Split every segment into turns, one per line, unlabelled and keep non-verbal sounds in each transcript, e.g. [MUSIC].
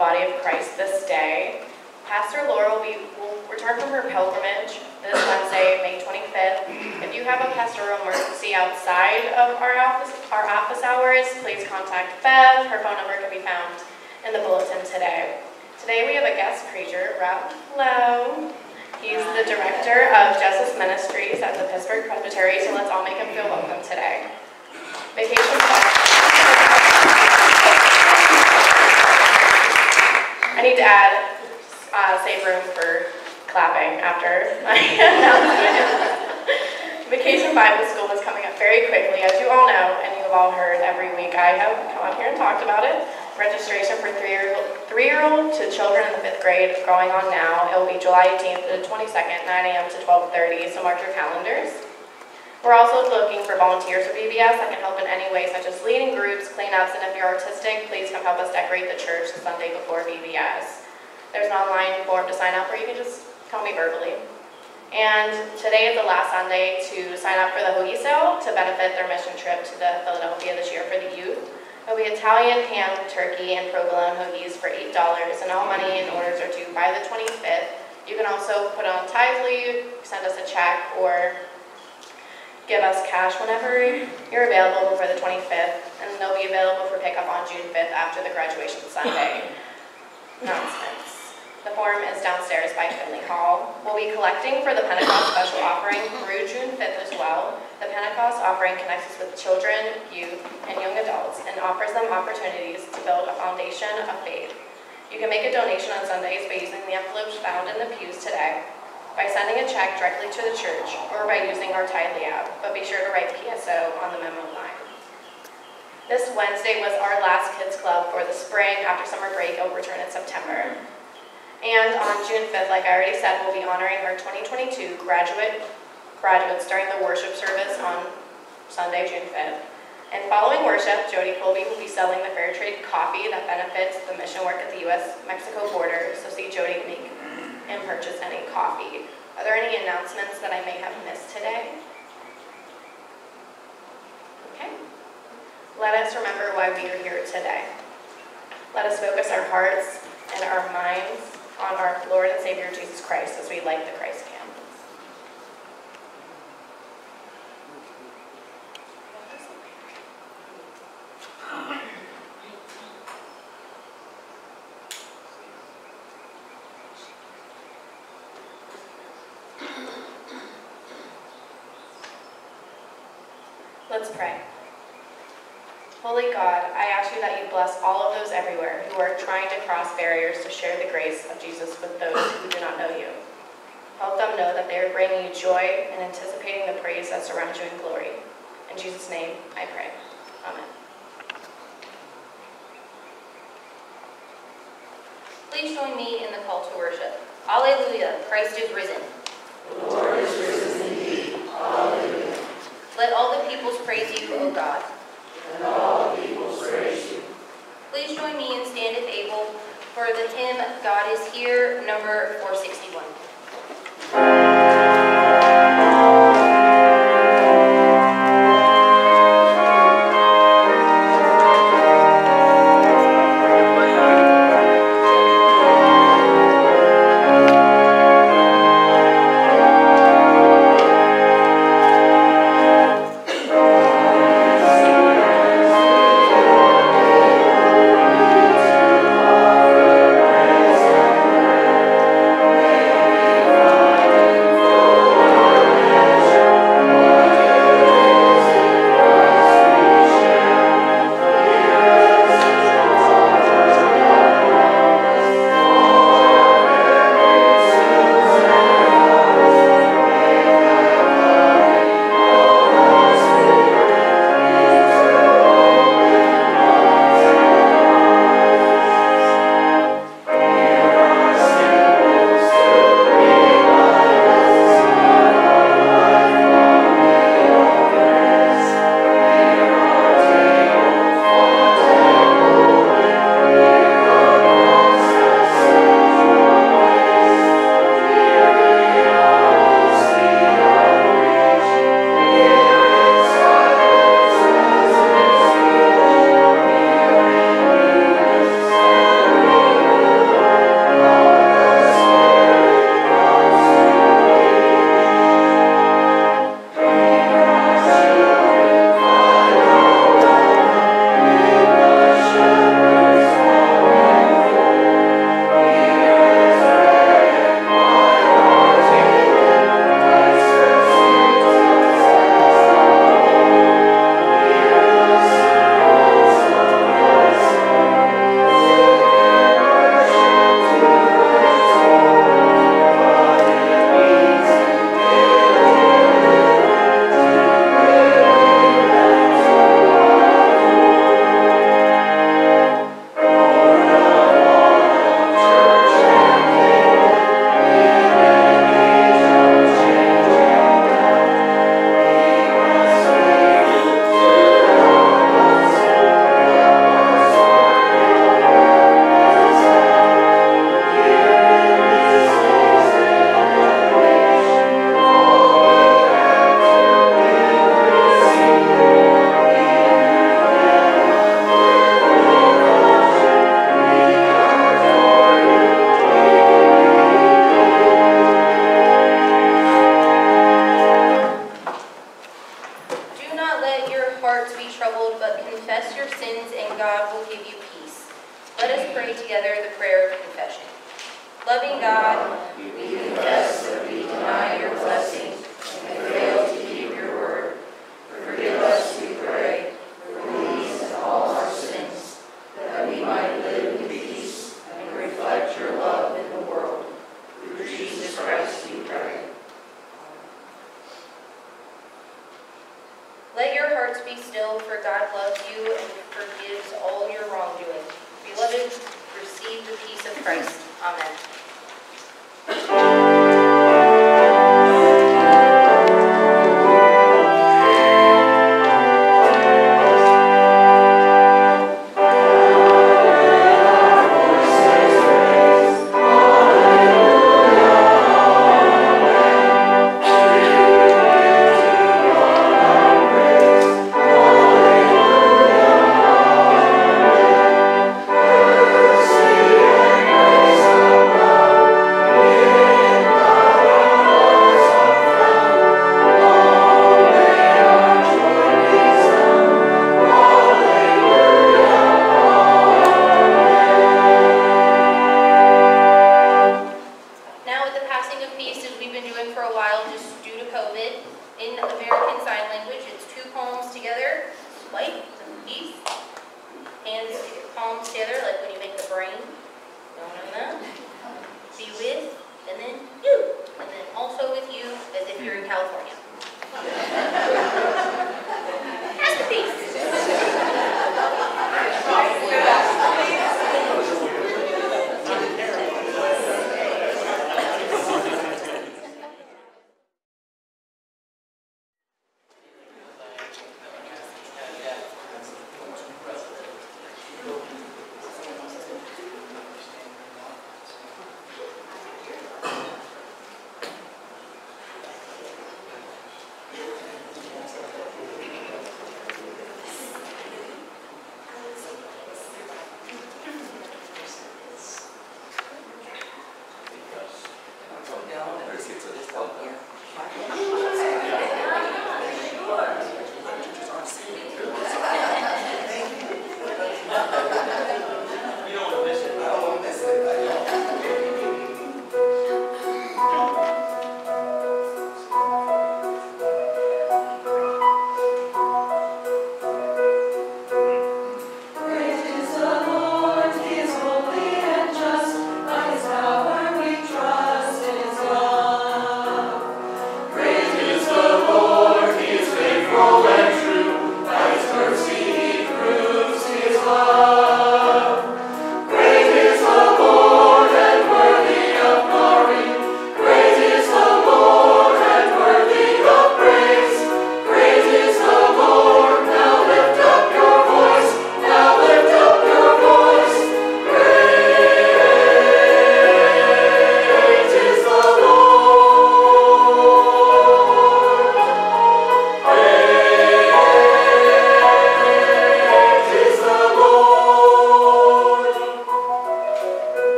body of Christ this day. Pastor Laura will, be, will return from her pilgrimage this Wednesday, May 25th. If you have a pastoral emergency outside of our office, our office hours, please contact Bev. Her phone number can be found in the bulletin today. Today we have a guest preacher, Rob Lowe. He's the director of Justice Ministries at the Pittsburgh Presbytery, so let's all make him feel welcome today. Vacation I need to add uh, save room for clapping after my [LAUGHS] announcement. Vacation Bible School is coming up very quickly, as you all know, and you've all heard every week. I have come up here and talked about it. Registration for three-year-old three to children in the fifth grade is going on now. It will be July 18th to the 22nd, 9 a.m. to 12:30. So mark your calendars. We're also looking for volunteers for VBS that can help in any way, such as leading groups, cleanups, and if you're artistic, please come help us decorate the church the Sunday before VBS. There's an online form to sign up or you can just tell me verbally. And today is the last Sunday to sign up for the hoagie sale to benefit their mission trip to the Philadelphia this year for the youth. It'll be Italian ham, turkey, and provolone hoagies for $8, and all money and orders are due by the 25th. You can also put on Tithely, send us a check, or give us cash whenever you're available before the 25th, and they'll be available for pickup on June 5th after the graduation Sunday. [LAUGHS] Announcements. The form is downstairs by Finley Hall. We'll be collecting for the Pentecost special offering through June 5th as well. The Pentecost offering connects us with children, youth, and young adults and offers them opportunities to build a foundation of faith. You can make a donation on Sundays by using the envelopes found in the pews today, by sending a check directly to the church, or by using our Tithely app, but be sure to write PSO on the memo line. This Wednesday was our last Kids Club for the spring after summer break. It will return in September. And on June 5th, like I already said, we'll be honoring our 2022 graduate graduates during the worship service on Sunday, June 5th. And following worship, Jody Colby will be selling the fair trade coffee that benefits the mission work at the U.S.-Mexico border, so see Jody make and purchase any coffee. Are there any announcements that I may have missed today? Okay. Let us remember why we are here today. Let us focus our hearts and our minds on our Lord and Savior Jesus Christ as we light the Christ candles. Let's pray. Holy God, I ask you that you bless all of those everywhere who are trying to cross barriers to share the grace of Jesus with those who do not know you. Help them know that they are bringing you joy and anticipating the praise that surrounds you in glory. In Jesus' name, I pray. Amen.
Please join me in the call to worship. Alleluia, Christ is risen.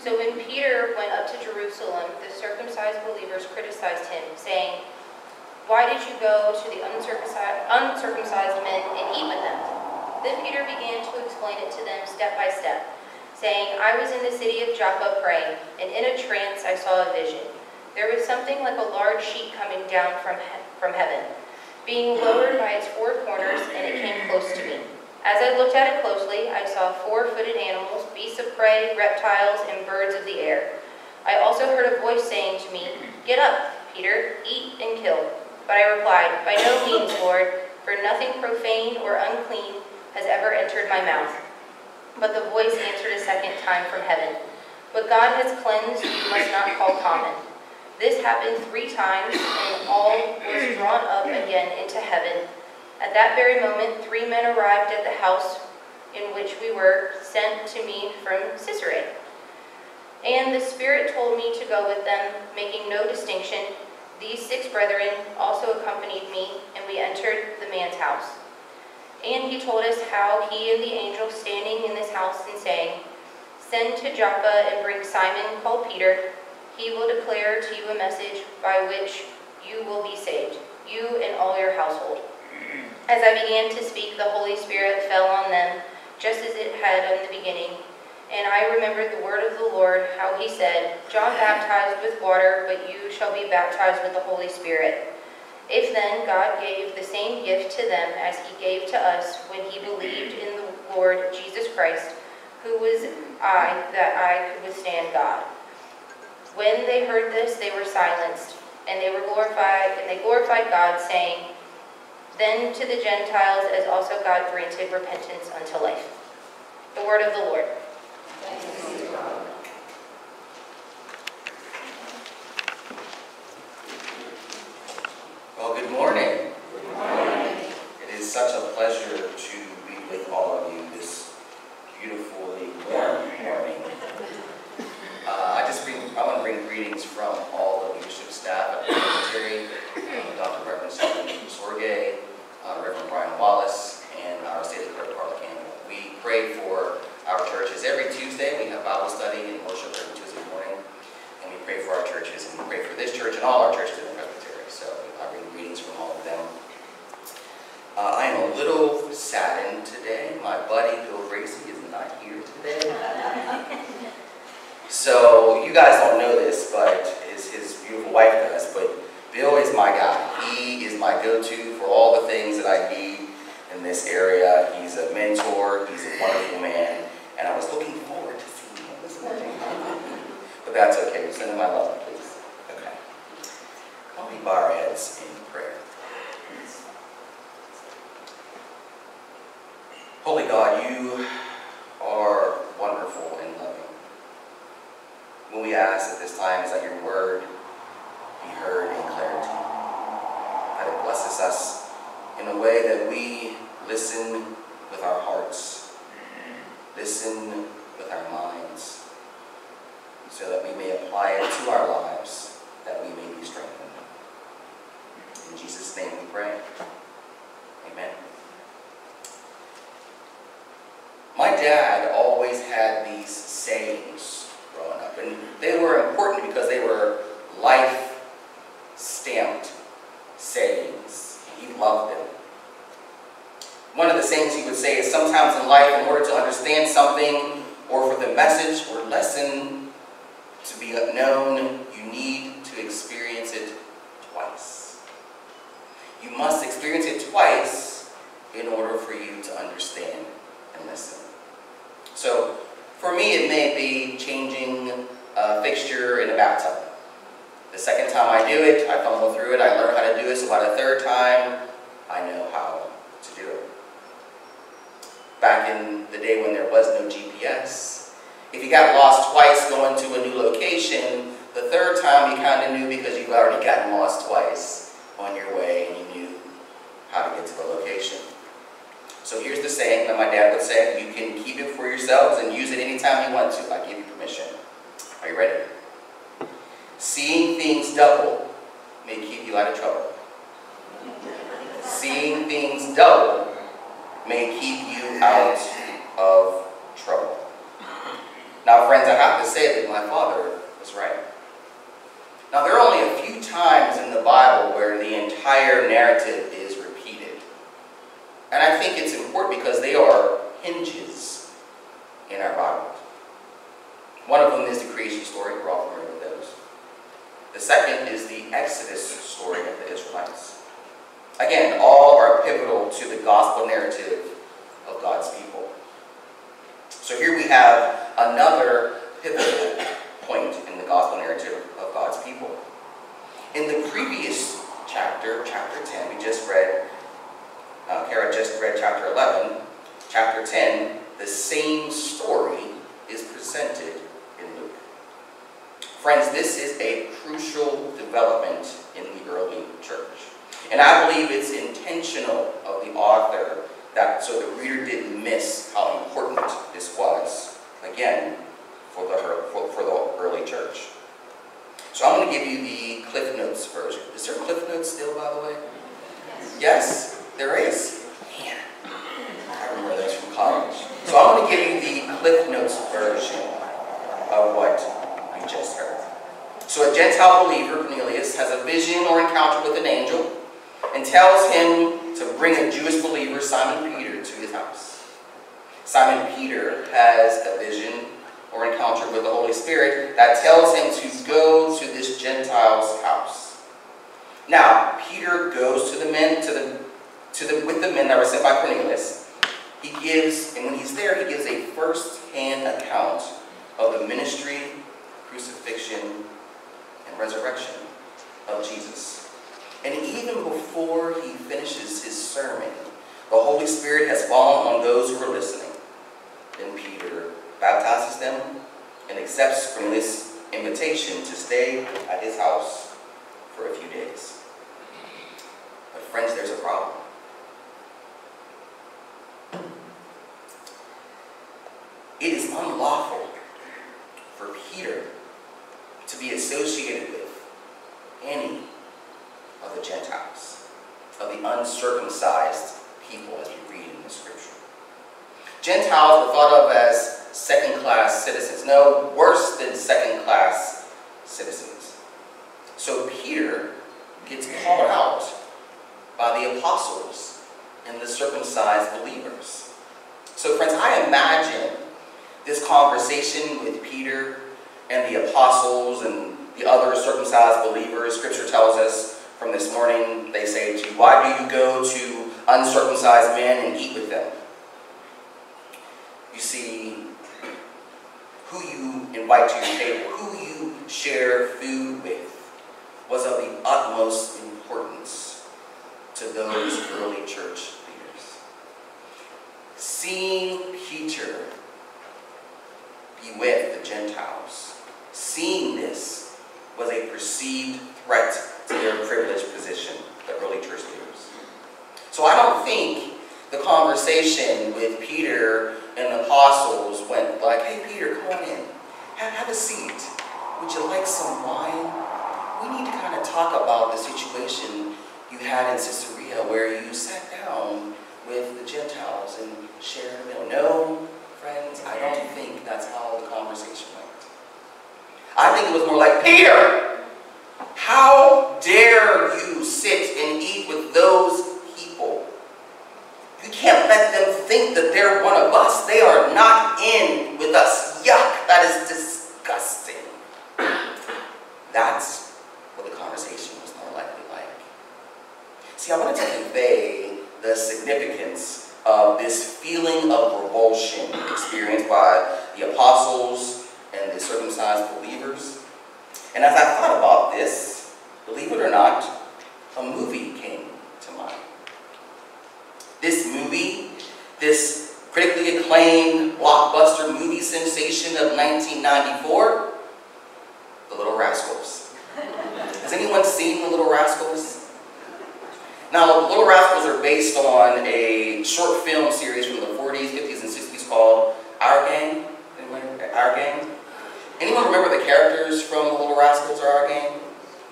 So when Peter went up to Jerusalem, the circumcised believers criticized him, saying, Why did you go to the uncircumcised, uncircumcised men and eat with them? Then Peter began to explain it to them step by step, saying, I was in the city of Joppa praying, and in a trance I saw a vision. There was something like a large sheet coming down from, he- from heaven, being lowered by its four corners, and it came close to me. As I looked at it closely, I saw four-footed animals, beasts of prey, reptiles, and birds of the air. I also heard a voice saying to me, Get up, Peter, eat and kill. But I replied, By no means, Lord, for nothing profane or unclean has ever entered my mouth. But the voice answered a second time from heaven, What God has cleansed, you must not call common. This happened three times, and all was drawn up again into heaven. At that very moment, three men arrived at the house in which we were sent to me from Caesarea. And the Spirit told me to go with them, making no distinction. These six brethren also accompanied me, and we entered the man's house. And he told us how he and the angel standing in this house and saying, Send to Joppa and bring Simon called Peter. He will declare to you a message by which you will be saved, you and all your household. As I began to speak, the Holy Spirit fell on them, just as it had in the beginning. And I remembered the word of the Lord, how he said, John baptized with water, but you shall be baptized with the Holy Spirit. If then God gave the same gift to them as he gave to us when he believed in the Lord Jesus Christ, who was I that I could withstand God? When they heard this, they were silenced, and they were glorified, and they glorified God, saying, Then to the Gentiles as also God granted repentance unto life. The word of the Lord.
Well, good morning. It is such a pleasure to be with all of you this beautifully warm morning. Uh, I just bring, I want to bring greetings from all the leadership staff at the Presbytery, uh, Dr. Reverend Sullivan Sorge, uh, Reverend Brian Wallace, and our state clerk Carla Campbell. We pray for our churches every Tuesday. We have Bible study and worship every Tuesday morning, and we pray for our churches, and we pray for this church and all our churches in the Presbytery. So I bring greetings from all of them. Uh, I am a little saddened today. My buddy Bill Gracie is not here today. So you guys don't know this, but his, his beautiful wife does, but Bill is my guy. He is my go-to for all the things that I need in this area. He's a mentor, he's a wonderful man, and I was looking forward to seeing him this morning. But that's okay, send him my love, please. Okay. Why don't we bow our heads in prayer? Holy God, you are wonderful and loving. What we ask at this time is that your word be heard in clarity, that it blesses us in a way that we listen with our hearts, listen with our minds, so that we may apply it to our lives, that we may be strengthened. In Jesus' name we pray. Amen. My dad always had these sayings growing up, and they were important because they were life stamped sayings. He loved them. One of the sayings he would say is sometimes in life, in order to understand something or for the message or lesson to be known, you need to experience it twice. You must experience it twice in order for you to understand and listen. So, for me, it may be changing a fixture in a bathtub. The second time I do it, I fumble through it, I learn how to do it, so by the third time, I know how to do it. Back in the day when there was no GPS, if you got lost twice going to a new location, the third time you kind of knew because you've already gotten lost twice on your way and you knew how to get to the location. So here's the saying that my dad would say, you can keep it for yourselves and use it anytime you want to. I give you permission. Are you ready? Seeing things double may keep you out of trouble. Seeing things double may keep you out of trouble. Now, friends, I have to say that my father was right. Now, there are only a few times in the Bible where the entire narrative is repeated. And I think it's important because they are hinges in our Bible. One of them is the creation story, we're all familiar. The second is the Exodus story of the Israelites. Again, all are pivotal to the gospel narrative of God's people. So here we have another pivotal point in the gospel narrative of God's people. In the previous chapter, chapter 10, we just read, uh, Kara just read chapter 11. Chapter 10, the same story is presented. Friends, this is a crucial development in the early church. And I believe it's intentional of the author that so the reader didn't miss how important this was, again, for the, for, for the early church. So I'm going to give you the Cliff Notes version. Is there Cliff Notes still, by the way? Yes, there is. Man, I remember those from college. So I'm going to give you the Cliff Notes version of what you just heard. So a Gentile believer, Cornelius, has a vision or encounter with an angel and tells him to bring a Jewish believer, Simon Peter, to his house. Simon Peter has a vision or encounter with the Holy Spirit that tells him to go to this Gentile's house. Now, Peter goes to the men, to the, to the, with the men that were sent by Cornelius. He gives, and when he's there, he gives a first-hand account of the ministry, crucifixion, and resurrection of Jesus. And even before he finishes his sermon, the Holy Spirit has fallen on those who are listening. Then Peter baptizes them and accepts Cornelius' invitation to stay at his house for a few days. But friends, there's a problem. It is unlawful for Peter to be associated with any of the Gentiles, of the uncircumcised people as we read in the scripture. Gentiles were thought of as second-class citizens, no, worse than second-class citizens. So Peter gets called out by the apostles and the circumcised believers. So friends, I imagine this conversation with Peter and the apostles and the other circumcised believers, scripture tells us from this morning, they say to you, why do you go to uncircumcised men and eat with them? You see, who you invite to your table, who you share food with, was of the utmost importance to those early church leaders. Seeing Peter be with the Gentiles, seeing this was a perceived threat to their privileged position, the early church leaders. So I don't think the conversation with Peter and the apostles went like, hey Peter, come on in, have, have a seat. Would you like some wine? We need to kind of talk about the situation you had in Caesarea where you sat down with the Gentiles and shared a meal. No, friends, I don't think that's how the conversation went. I think it was more like, Peter, how dare you sit and eat with those people? You can't let them think that they're one of us. They are not in with us. Yuck, that is disgusting. That's what the conversation was more likely like. See, I wanted to convey the significance of this feeling of revulsion experienced by the apostles and the circumcised believers. And as I thought about this, believe it or not, a movie came to mind. This movie, this critically acclaimed blockbuster movie sensation of 1994, The Little Rascals. [LAUGHS] Has anyone seen The Little Rascals? Now, The Little Rascals are based on a short film series from the 40s, 50s, and 60s called Our Gang. Our Gang? Anyone remember the characters characters from the Little Rascals are Our Gang?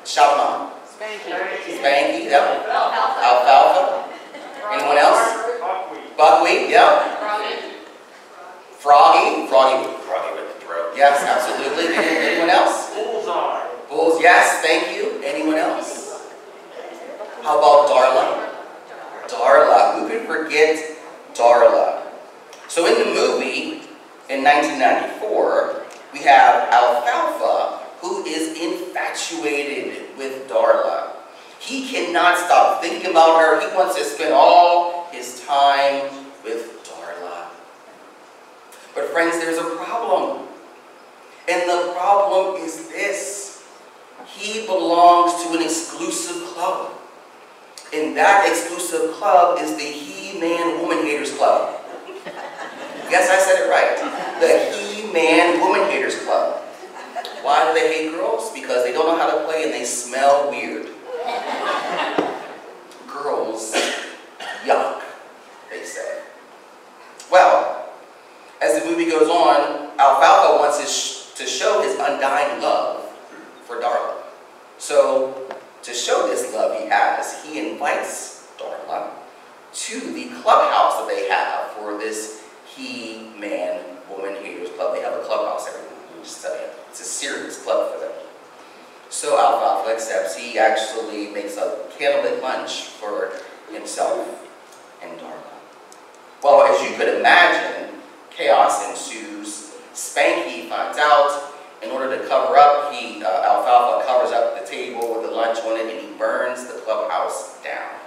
Shout them out.
Spanky.
Spanky, yep. Alfalfa. Anyone else? Buckwheat, yep. Froggy, Froggy, Froggy with the throat. Yes, absolutely. Anyone else?
Bullseye.
Bulls, yes, thank you. Anyone else? How about Darla? Darla, who could forget Darla? So in the movie, in 1994, we have Alfalfa, who is infatuated with Darla. He cannot stop thinking about her. He wants to spend all his time with Darla. But friends, there's a problem. And the problem is this. He belongs to an exclusive club. And that exclusive club is the He-Man Woman Haters Club. Yes, I said it right. The He-Man Woman Haters Club. Why do they hate girls? Because they don't know how to play and they smell weird. Girls, yuck, they say. Well, as the movie goes on, Alfalfa wants his, to show his undying love for Darla. So, to show this love he has, he invites Darla to the clubhouse that they have for this he, man, woman haters club. They have a clubhouse every week. Let me just tell you, it's a serious club for them. So Alfalfa accepts. He actually makes a candlelit lunch for himself and Darla. Well, as you could imagine, chaos ensues. Spanky finds out. In order to cover up, he, uh, Alfalfa covers up the table with the lunch on it and he burns the clubhouse down.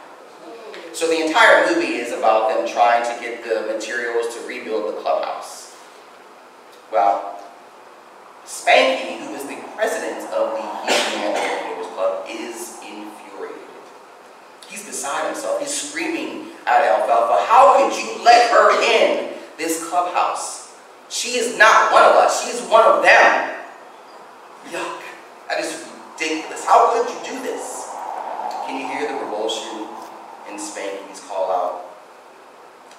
So the entire movie is about them trying to get the materials to rebuild the clubhouse. Well, Spanky, who is the president of the He-Man Educators Club, is infuriated. He's beside himself. He's screaming at Alfalfa, how could you let her in this clubhouse? She is not one of us. She is one of them. Yuck. That is ridiculous. How could you do this? Can you hear the revulsion in Spanky's call out?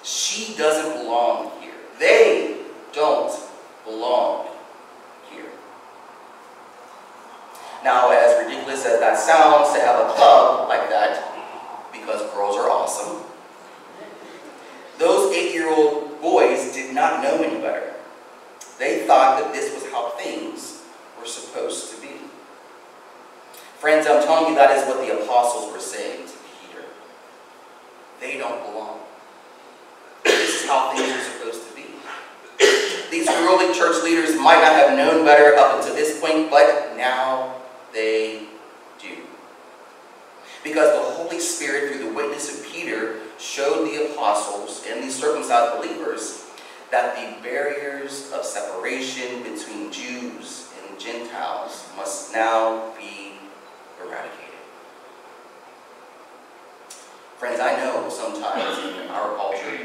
She doesn't belong here. They don't belong here. Now, as ridiculous as that sounds to have a club like that, because girls are awesome, those eight-year-old boys did not know any better. They thought that this was how things were supposed to be. Friends, I'm telling you that is what the apostles were saying to Peter. They don't belong. This is how things are supposed to be. These church leaders might not have known better up until this point, but now they do. Because the Holy Spirit, through the witness of Peter, showed the apostles and these circumcised believers that the barriers of separation between Jews and Gentiles must now be eradicated. Friends, I know sometimes in our culture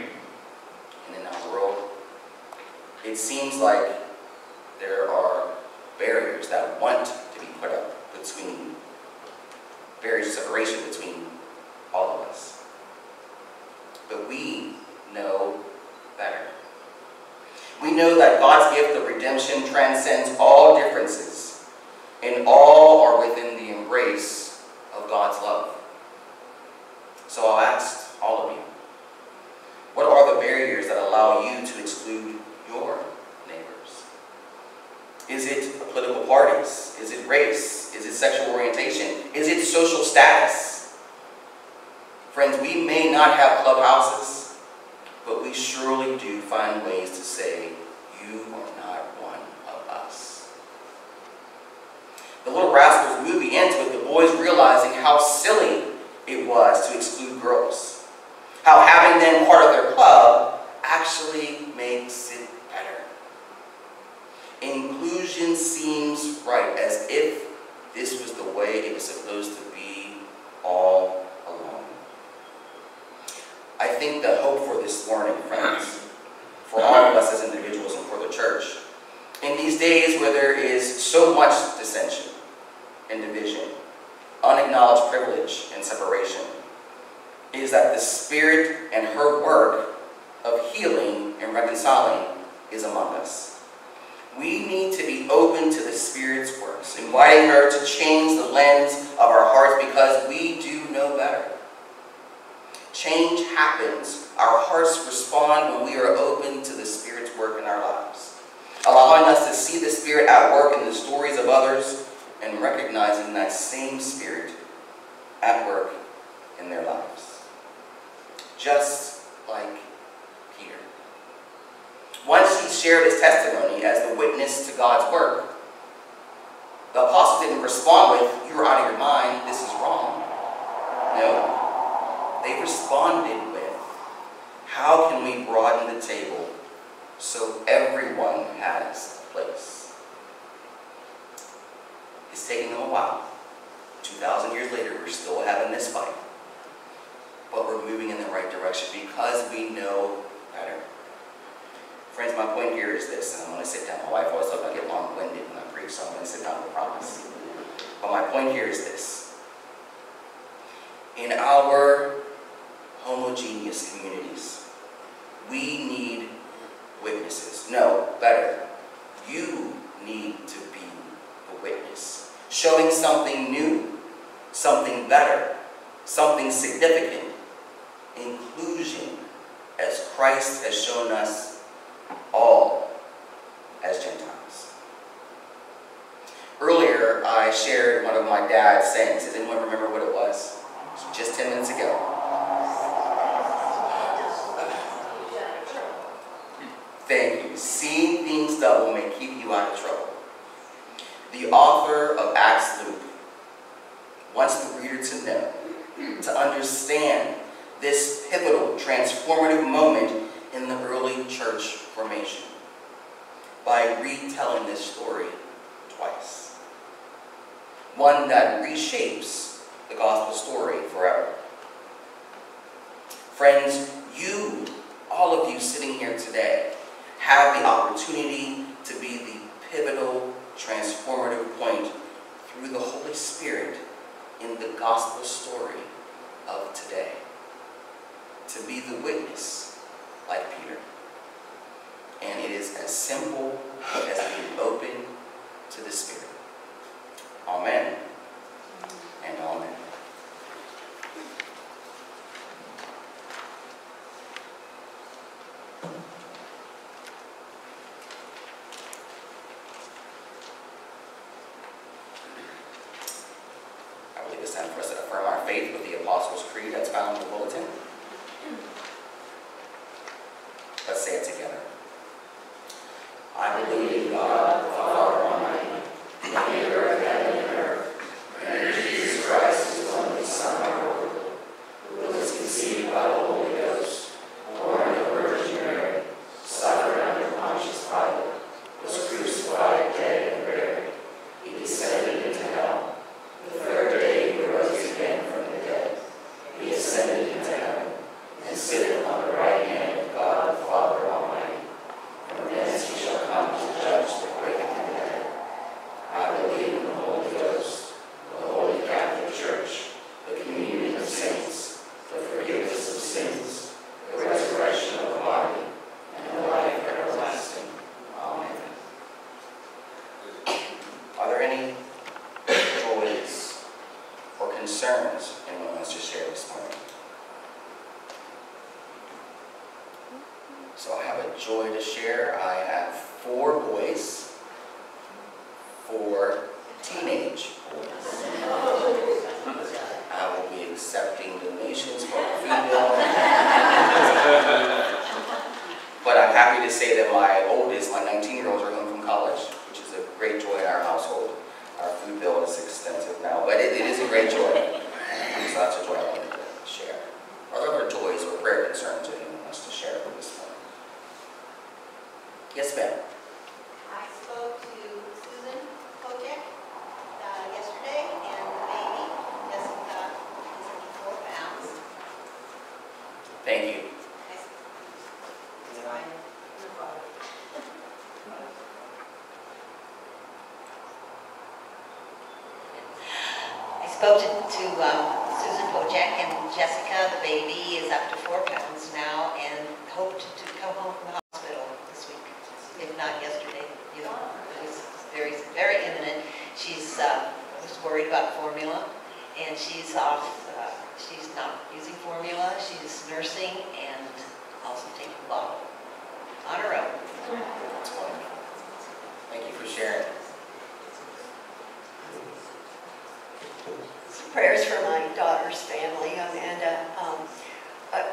and in our world, it seems like there are barriers that want to be put up between, barriers of separation between all of us. But we know better. We know that God's gift of redemption transcends all differences, and all are within the embrace of God's love. So I'll ask all of you, what are the barriers that allow you to exclude your neighbors? Is it political parties? Is it race? Is it sexual orientation? Is it social status? Friends, we may not have clubhouses, but we surely do find ways to say, you are not one of us. The Little Rascals movie ends with the boys realizing how silly it was to exclude girls. How having them part of their club actually makes it. Inclusion seems right, as if this was the way it was supposed to be all along. I think the hope for this morning, friends, for all of us as individuals and for the church, in these days where there is so much dissension and division, unacknowledged privilege and separation, is that the Spirit and her work of healing and reconciling is among us. We need to be open to the Spirit's works, inviting her to change the lens of our hearts because we do know better. Change happens. Our hearts respond when we are open to the Spirit's work in our lives, allowing us to see the Spirit at work in the stories of others and recognizing that same Spirit at work in their lives. Just like. Once he shared his testimony as the witness to God's work, the apostles didn't respond with, You're out of your mind, this is wrong. No. They responded with, How can we broaden the table so everyone has a place? It's taking them a while. 2,000 years later, we're still having this fight. But we're moving in the right direction because we know better. Friends, my point here is this, and I'm going to sit down. My wife always thought I get long-winded when I preach, so I'm going to sit down, I promise. But my point here is this. In our homogeneous communities, we need witnesses. No, better. You need to be a witness. Showing something new, something better, something significant. Inclusion, as Christ has shown us all as Gentiles. Earlier, I shared one of my dad's sayings. Does anyone remember what it was? Just 10 minutes ago. Thank you. Seeing things double may keep you out of trouble. The author of Acts Luke wants the reader to know, to understand this pivotal, transformative moment in the early church formation by retelling this story twice. One that reshapes the gospel story forever. Friends, you, all of you sitting here today, have the opportunity to be the pivotal, transformative point through the Holy Spirit in the gospel story of today. To be the witness like Peter. And it is as simple as being open to the Spirit. Amen. And amen. I believe it's time for us to affirm our faith with the Apostles' Creed that's found in the bulletin. Let's say it together. I believe in God, the Father Almighty, maker of heaven and earth, and in Jesus Christ, his only Son, our Lord, who was conceived by the Holy Ghost, born of the Virgin Mary, suffered under Pontius Pilate, was crucified, dead, and buried. He descended into hell. The third day he rose again from the dead. He ascended into heaven, and sitteth on the right hand of God the Father Almighty. From thence he shall come to judge the quick and the dead. I believe in the Holy Ghost, the Holy Catholic Church, the communion of saints, the forgiveness of sins, the resurrection of the body, and the life everlasting. Amen. Are there any joys or concerns anyone wants to share this morning? So I have a joy to share. I have four boys, four teenage boys. I will be accepting donations for the food bill. But I'm happy to say that my oldest, my 19-year-olds are home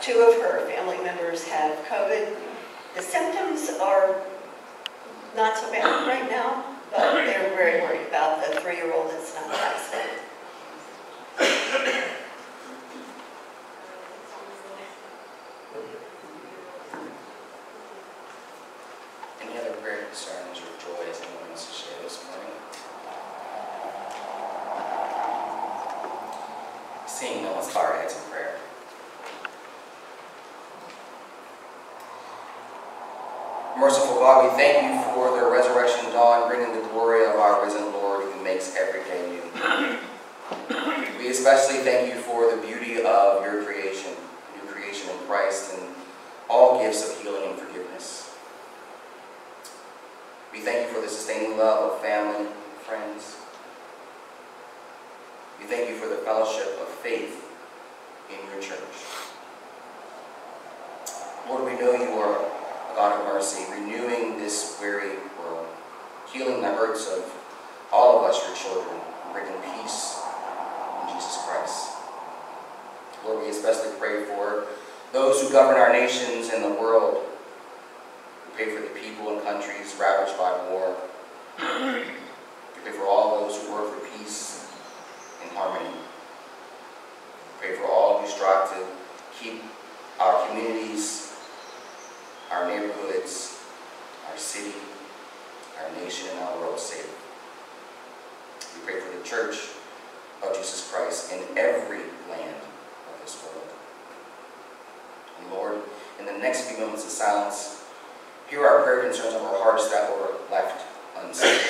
two of her family members have COVID. The symptoms are not so bad right now, but they're very worried about the three-year-old that's not vaccinated.
we especially pray for those who govern our nations and the world. We pray for the people and countries ravaged by war. We pray for all those who work for peace and harmony. We pray for all who strive to keep our communities, our neighborhoods, our city, our nation, and our world safe. We pray for the church of Jesus Christ in every land this world. And Lord, in the next few moments of silence, hear our prayer concerns of our hearts that were left unsaid.